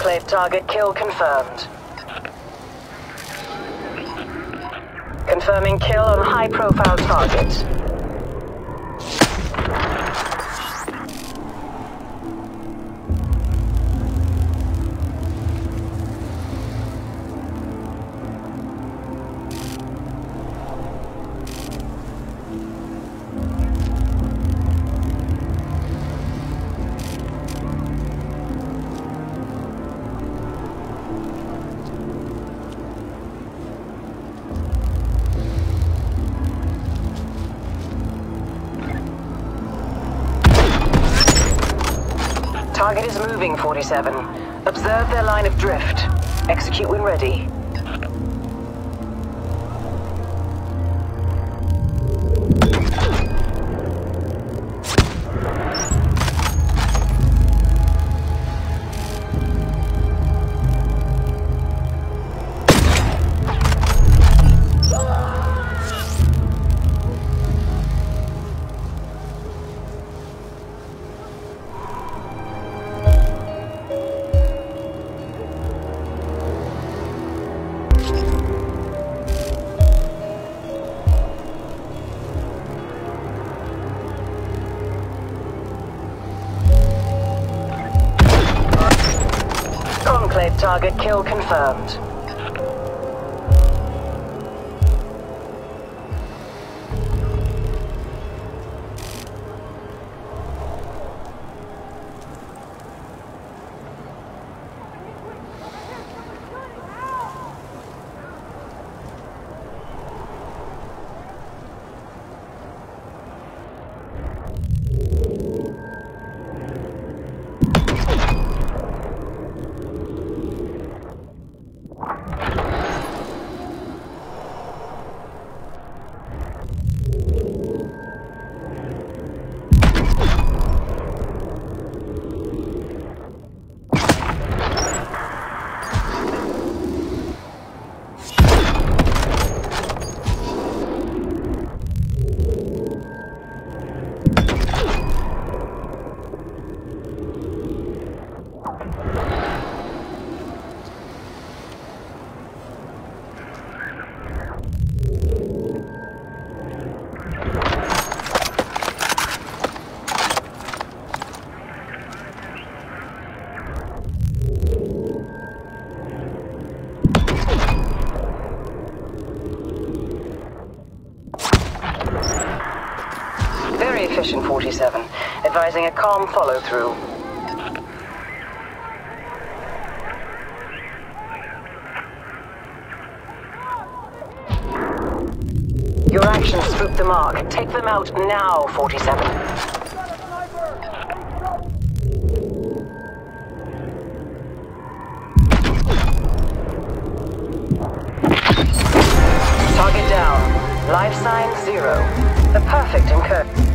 Conclave target kill confirmed. Confirming kill on high-profile target. Target is moving, 47. Observe their line of drift. Execute when ready. Target kill confirmed. 47. Advising a calm follow-through. Your actions spooked the mark. Take them out now, 47. Target down. Life sign zero. The perfect incur.